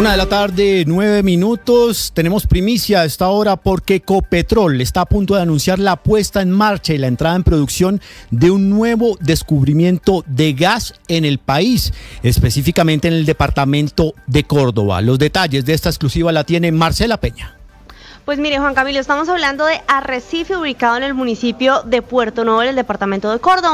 Una de la tarde, nueve minutos. Tenemos primicia a esta hora porque Ecopetrol está a punto de anunciar la puesta en marcha y la entrada en producción de un nuevo descubrimiento de gas en el país, específicamente en el departamento de Córdoba. Los detalles de esta exclusiva la tiene Marcela Peña. Pues mire, Juan Camilo, estamos hablando de Arrecife, ubicado en el municipio de Puerto Nuevo, en el departamento de Córdoba,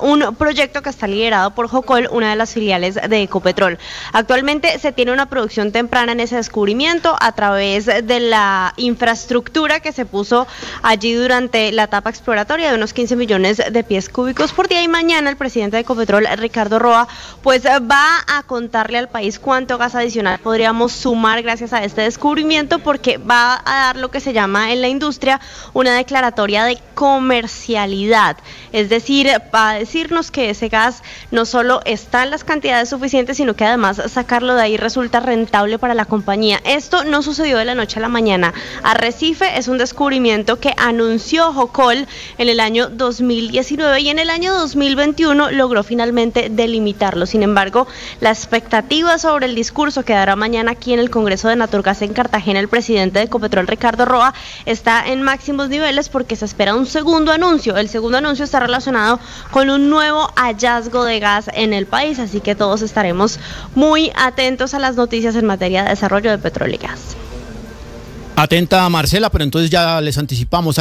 un, un proyecto que está liderado por Jocol, una de las filiales de Ecopetrol. Actualmente se tiene una producción temprana en ese descubrimiento a través de la infraestructura que se puso allí durante la etapa exploratoria de unos 15 millones de pies cúbicos por día y mañana el presidente de Ecopetrol, Ricardo Roa, pues va a contarle al país cuánto gas adicional podríamos sumar gracias a este descubrimiento porque va a dar lo que se llama en la industria una declaratoria de comercialidad. Es decir, va a decirnos que ese gas no solo está en las cantidades suficientes, sino que además sacarlo de ahí resulta rentable para la compañía. Esto no sucedió de la noche a la mañana. Arrecife es un descubrimiento que anunció Jocol en el año 2019 y en el año 2021 logró finalmente delimitarlo. Sin embargo, la expectativa sobre el discurso que dará mañana aquí en el Congreso de Naturgas en Cartagena el presidente de Ecopetrol, Ricardo Roa, está en máximos niveles porque se espera un segundo anuncio. El segundo anuncio está relacionado con un nuevo hallazgo de gas en el país, así que todos estaremos muy atentos a las noticias en materia de desarrollo de petróleo y gas. Atenta Marcela, pero entonces ya les anticipamos.